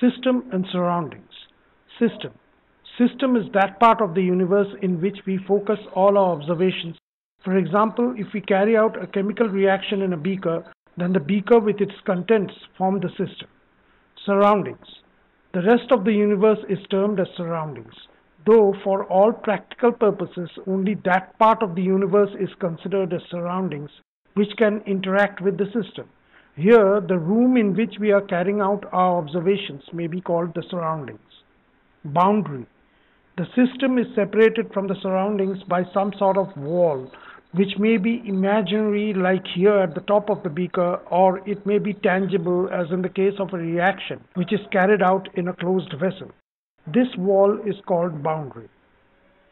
System and surroundings. System. System is that part of the universe in which we focus all our observations. For example, if we carry out a chemical reaction in a beaker, then the beaker with its contents form the system. Surroundings. The rest of the universe is termed as surroundings, though for all practical purposes only that part of the universe is considered as surroundings which can interact with the system. Here, the room in which we are carrying out our observations may be called the surroundings. Boundary. The system is separated from the surroundings by some sort of wall which may be imaginary like here at the top of the beaker or it may be tangible as in the case of a reaction which is carried out in a closed vessel. This wall is called boundary.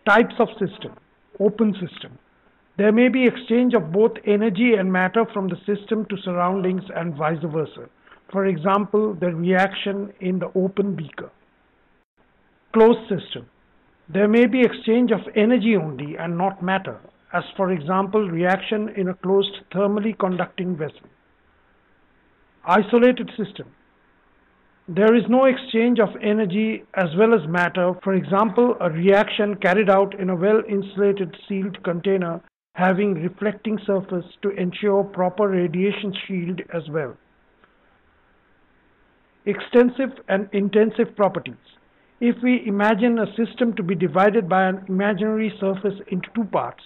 Types of system. Open system. There may be exchange of both energy and matter from the system to surroundings and vice versa. For example, the reaction in the open beaker. Closed system. There may be exchange of energy only and not matter as for example reaction in a closed thermally conducting vessel. Isolated system. There is no exchange of energy as well as matter, for example a reaction carried out in a well insulated sealed container having reflecting surface to ensure proper radiation shield as well. Extensive and intensive properties. If we imagine a system to be divided by an imaginary surface into two parts,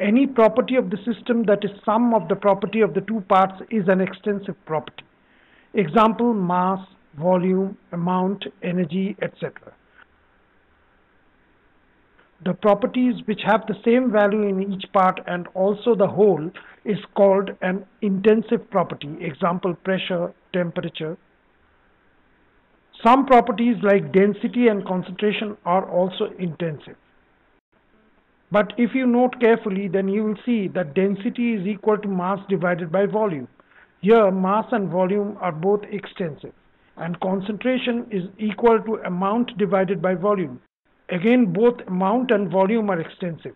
any property of the system that is sum of the property of the two parts is an extensive property. Example, mass, volume, amount, energy, etc. The properties which have the same value in each part and also the whole is called an intensive property. Example, pressure, temperature. Some properties like density and concentration are also intensive. But if you note carefully, then you will see that density is equal to mass divided by volume. Here, mass and volume are both extensive, and concentration is equal to amount divided by volume. Again, both amount and volume are extensive.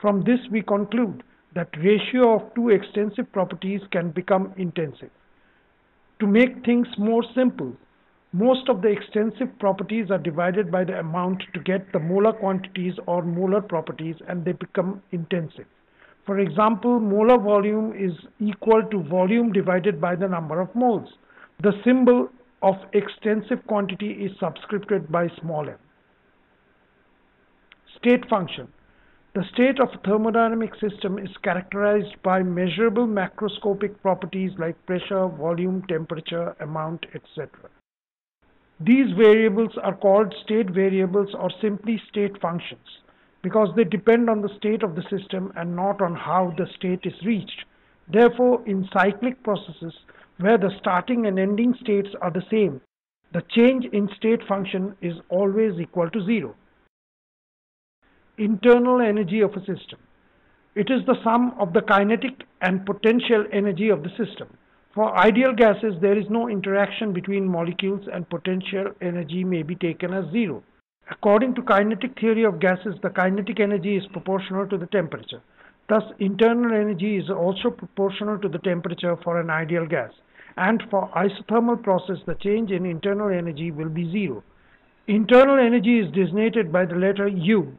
From this, we conclude that ratio of two extensive properties can become intensive. To make things more simple, most of the extensive properties are divided by the amount to get the molar quantities or molar properties and they become intensive. For example, molar volume is equal to volume divided by the number of moles. The symbol of extensive quantity is subscripted by small m. State function. The state of a thermodynamic system is characterized by measurable macroscopic properties like pressure, volume, temperature, amount, etc. These variables are called state variables or simply state functions because they depend on the state of the system and not on how the state is reached. Therefore, in cyclic processes where the starting and ending states are the same, the change in state function is always equal to zero. Internal energy of a system. It is the sum of the kinetic and potential energy of the system. For ideal gases, there is no interaction between molecules and potential energy may be taken as zero. According to kinetic theory of gases, the kinetic energy is proportional to the temperature. Thus, internal energy is also proportional to the temperature for an ideal gas. And for isothermal process, the change in internal energy will be zero. Internal energy is designated by the letter U.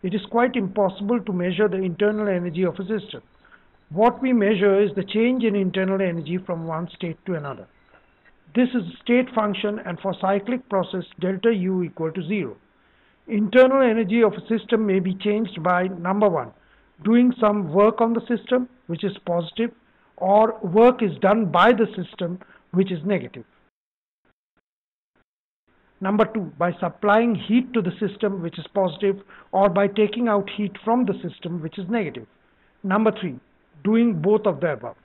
It is quite impossible to measure the internal energy of a system. What we measure is the change in internal energy from one state to another. This is a state function and for cyclic process delta U equal to 0. Internal energy of a system may be changed by number 1 doing some work on the system which is positive or work is done by the system which is negative. Number 2 by supplying heat to the system which is positive or by taking out heat from the system which is negative. Number 3 doing both of the above.